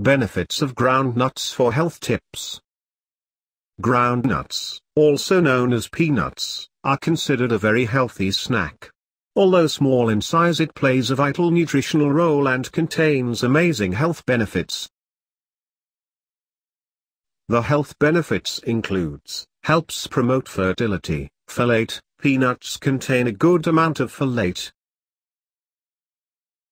Benefits of groundnuts for health tips. Groundnuts, also known as peanuts, are considered a very healthy snack. Although small in size it plays a vital nutritional role and contains amazing health benefits. The health benefits includes, helps promote fertility, folate, peanuts contain a good amount of folate,